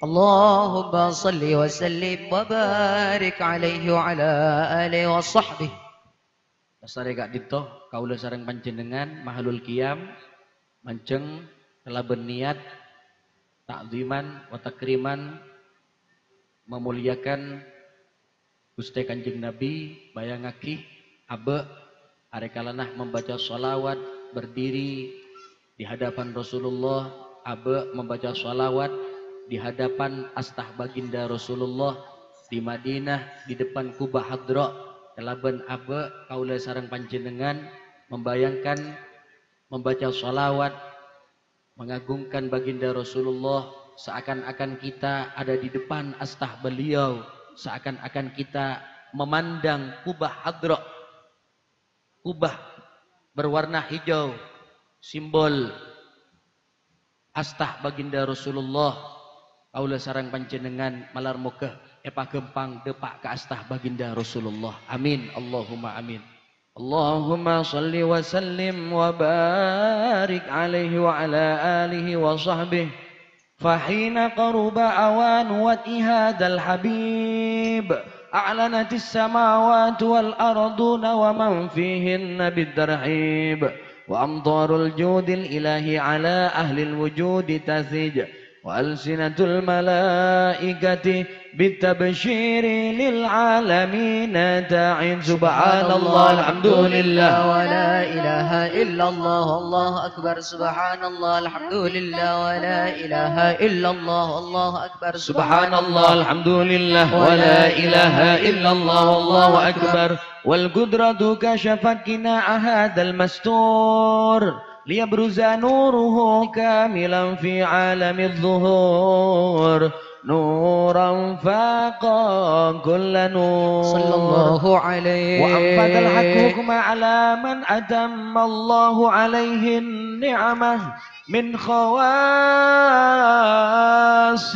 اللهم صل وسلم وبارك عليه وعلى آله وصحبه Dasare gak dito, kaula sareng panjenengan mahalul qiyam manceng telah berniat takziman wa takriman memuliakan Gusti Kanjeng Nabi bayangaki abe arekalanah membaca sholawat berdiri di hadapan Rasulullah abe membaca sholawat di hadapan astah baginda Rasulullah di Madinah di depan Kubah Hadra kelaban abe kaula sarang panjenengan membayangkan membaca sholawat mengagungkan baginda Rasulullah seakan-akan kita ada di depan astah beliau seakan-akan kita memandang kubah hadra. Kubah berwarna hijau simbol astah baginda Rasulullah kaula sarang panjenengan malar mukah epa gempang depak ke astah baginda Rasulullah. Amin. Allahumma amin. Allahumma salli wa sallim wa barik alaihi wa ala alihi wa sahbihi. فحين قرب أوان وطئ هذا الحبيب أعلنت السماوات والأرضون ومن فيهن بالترحيب وأمطار الجود الإلهي على أهل الوجود تسج وألسنة الملائكة بالتبشير للعالمين داع سبحان الله الحمد لله. ولا إله إلا الله الله أكبر. سبحان الله الحمد لله. ولا إله إلا الله الله أكبر. سبحان الله الحمد لله. ولا إله إلا الله الله أكبر. والقدرة كشفت كناع هذا المستور. ليبرز نوره كاملا في عالم الظهور. نورا فاق كل نور. صلى الله عليه. وأنفذ الحكم على من أتم الله عليه النعمة من خواص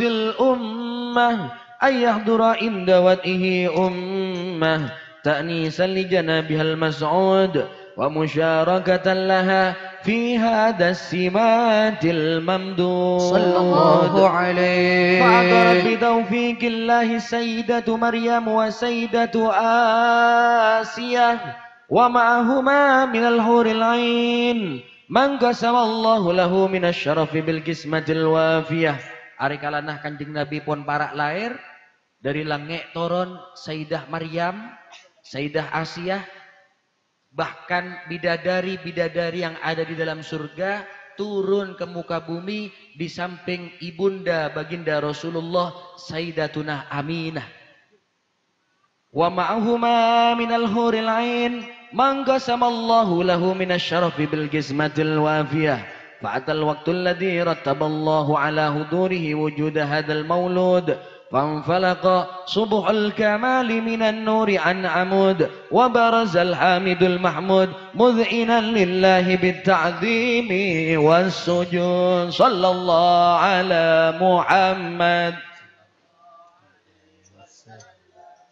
الأمة. أن يحضر عند وجهه أمة تأنيسا لجنابها المسعود ومشاركة لها في هذا السمات الممدود صلى الله عليه فعذرت بتوفيق الله سيدة مريم وسيدة آسيا ومعهما من الحور العين من قسم الله له من الشرف بالقسمة الوافية Hari kalanah kanjeng Nabi pun para lahir dari langit turun Sayyidah Maryam, Sayyidah Asiyah, Bahkan bidadari-bidadari yang ada di dalam surga turun ke muka bumi di samping ibunda baginda Rasulullah Sayyidatuna Aminah. Wa ma'ahuma minal huril ain man qasamallahu lahu minasyarafi bil gizmatil wafiyah. Fa'atal waqtul ladzi rattaballahu ala hudurihi wujud hadzal maulud. فانفلق صبح الكمال من النور عن عمود وبرز الحامد المحمود مذئنا لله بالتعظيم والسجود. صلى الله على محمد.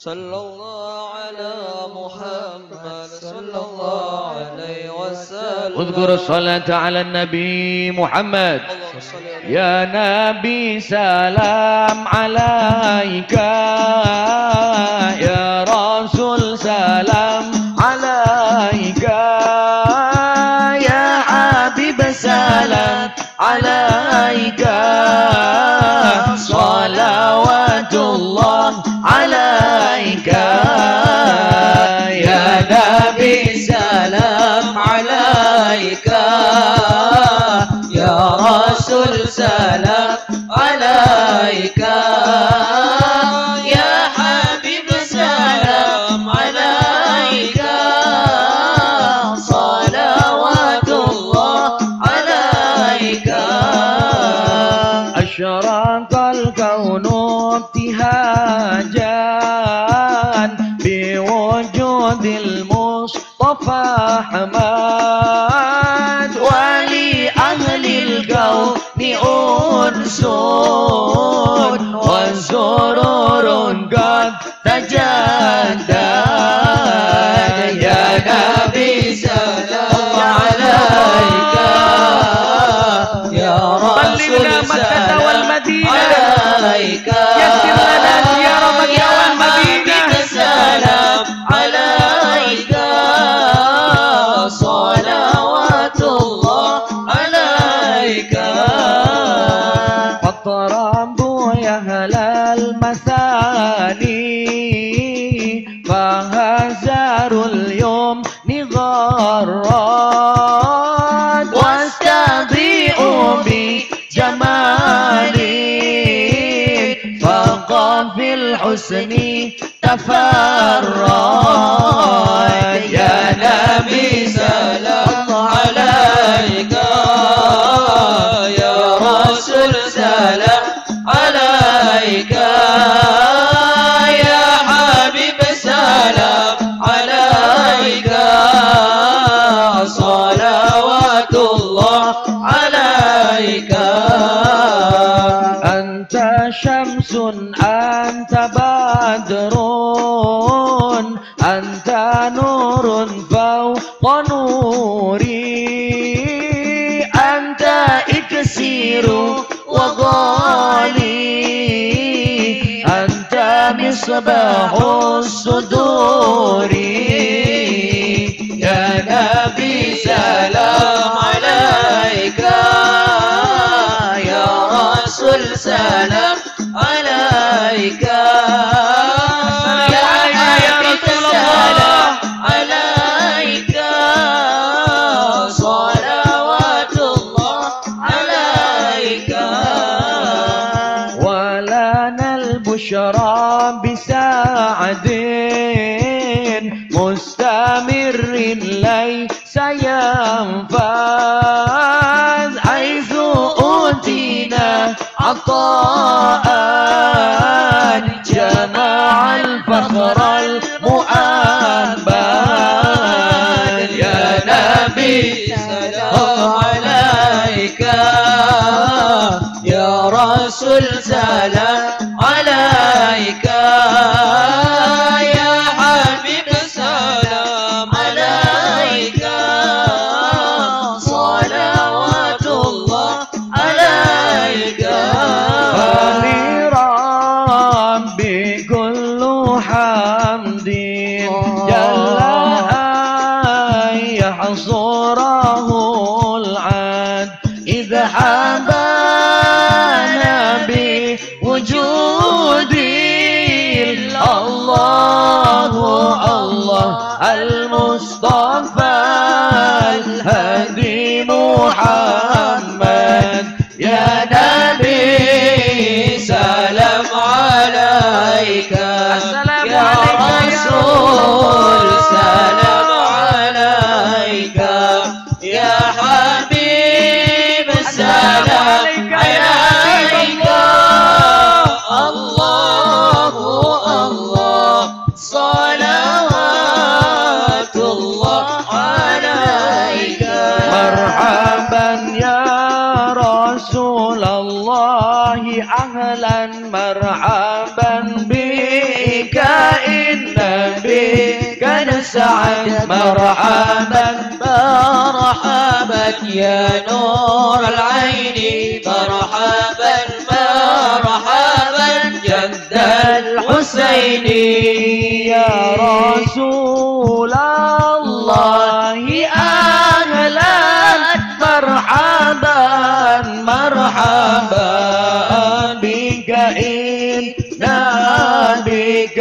صلى الله على محمد صلى الله عليه وسلم. اذكر الصلاة على النبي محمد. يا نبي سلام عليك. يا رسول سلام رسول سلام عليك. في الحسن تفرد يا نبي سلام عليك. يا رسول سلام عليك. أنت بدر أنت نور فوق نوري. أنت إكسير وغالي. أنت مصباح الصدور. يا نبي سلام عليك. يا رسول سلام. عليك يا حبيب سلام عليك صلوات الله عليك. ولنا البشرى بسعد مستمر ليس أوتينا عطاء جمع الفخر المؤبد يا نبي سلام عليك. يا رسول سلام محمد بك نسعد مرحبا مرحبا يا نور العين مرحبا مرحبا جد الحسين. يا رسول الله أهلا مرحبا مرحبا. بك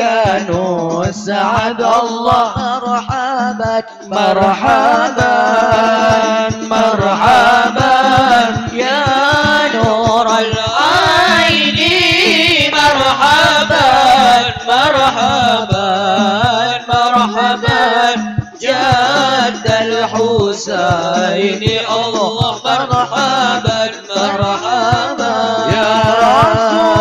نسعد الله. مرحبا مرحبا مرحبا. يا نور العين مرحبا مرحبا مرحبا. جد الحسين الله مرحبا مرحبا. يا رسول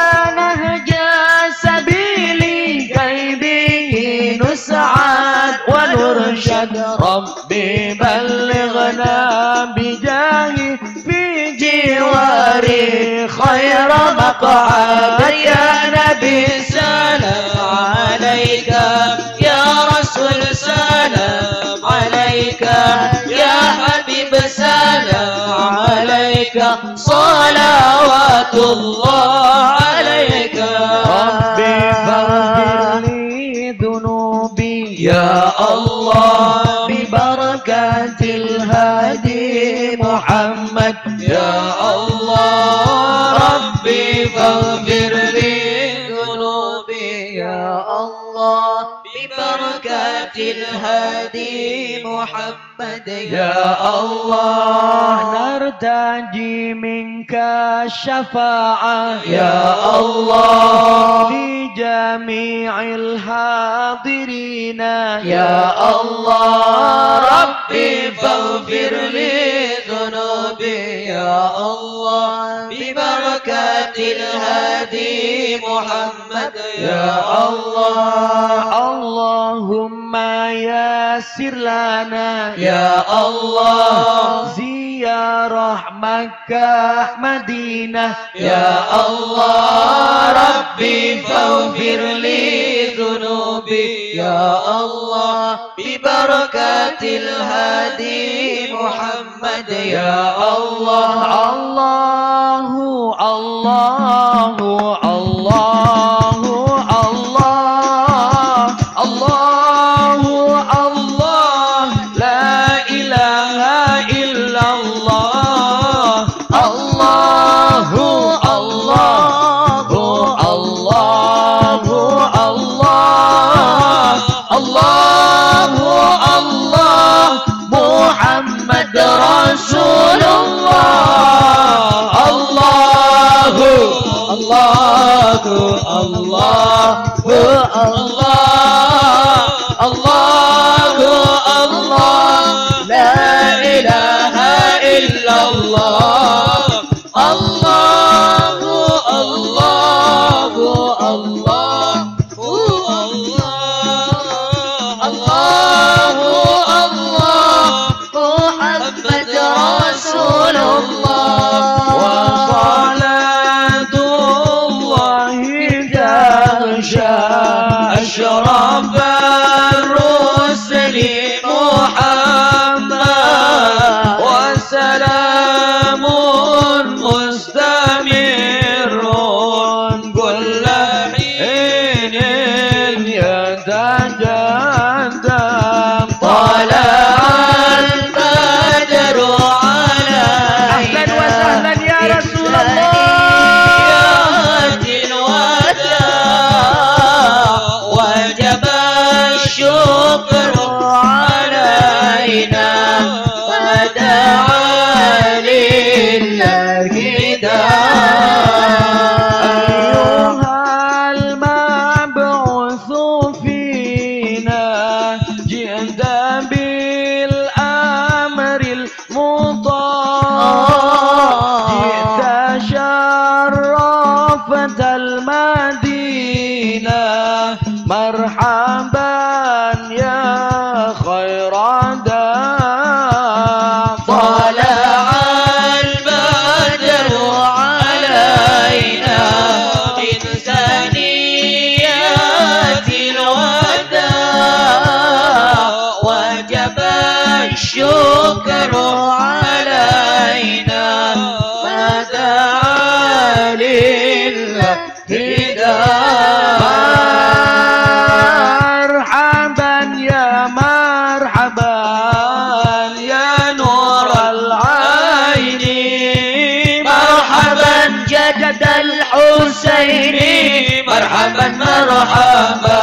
مقعدا يا نبي سلام عليك. يا رسول سلام عليك. يا حبيب سلام عليك. صلوات الله عليك. ربي فاغفر لي ذنوبي. يا الله محمد يا الله نرتجي منك الشفاعة يا الله لجميع الحاضرين يا الله ربي فاغفر لي ذنوبي يا الله ببركة الهادي محمد يا الله اللهم يسر لنا. يا الله. زيارة مكة مدينة. يا الله. ربي فاغفر لي ذنوبي. يا الله. ببركة الهادي محمد. يا الله. الله الله الله. الله الله مرحبا يا مرحبا يا نور العين مرحبا جدد الحسين مرحبا مرحبا مرحبا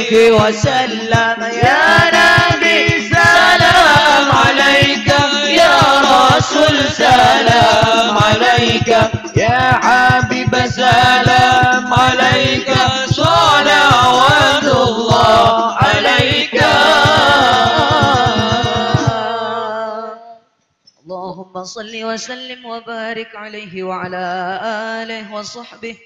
عليك وسلم يا نبي سلام عليك يا رسول سلام عليك يا حبيب سلام عليك صلوات الله عليك. اللهم صل وسلم وبارك عليه وعلى آله وصحبه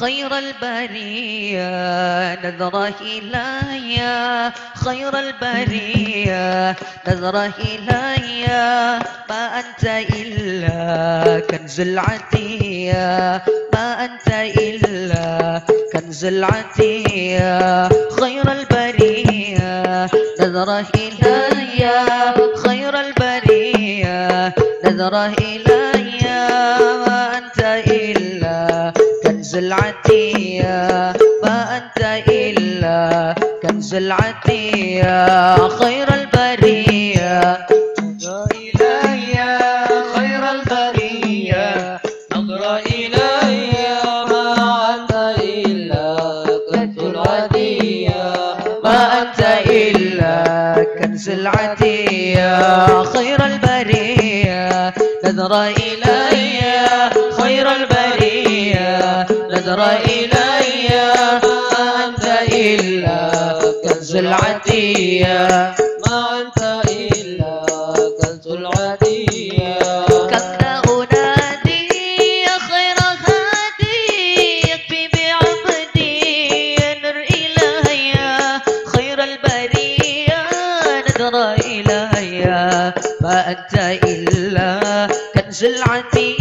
خير البرية نظرة إلي. خير البرية نظرة إلي. ما أنت إلا كنز العتية ما أنت إلا كنز العتية خير البرية نظرة إلي. خير البرية نظرة إلي. العتية ما أنت إلا كنز العتية. خير البرية إلي خير البرية. نظر إلي ما أنت إلا كنز العدية ما أنت إلا كنز العتية. خير البرية نظر إلي نظر إلي ما أنت إلا كنز العتية ما أنت إلا كنز العدية كذا أنادي يا خير هادي يكفي بعبدي نر إلهي خير البرية نذر إلهي ما أنت إلا كنز العتية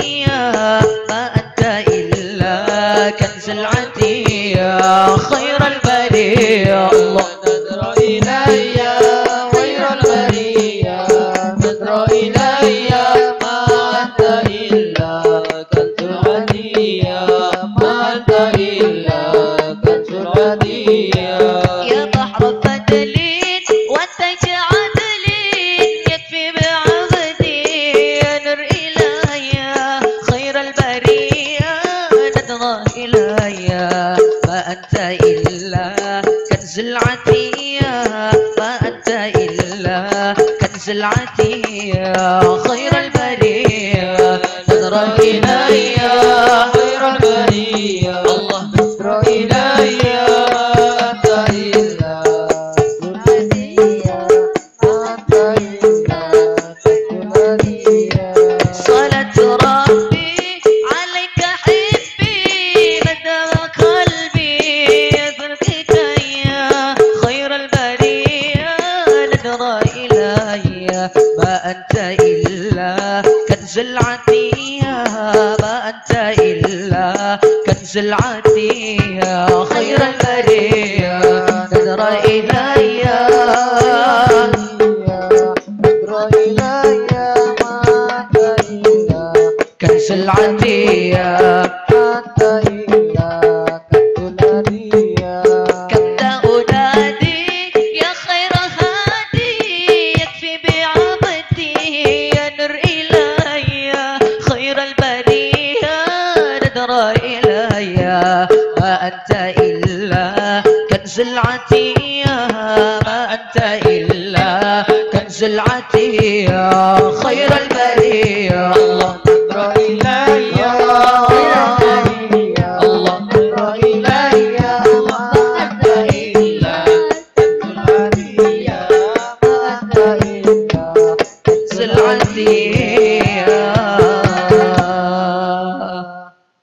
العتية خير البرية نظر إلهي كنز العتية ما أنت إلا كنز العتية خير البرية. كنز العتية ما أنت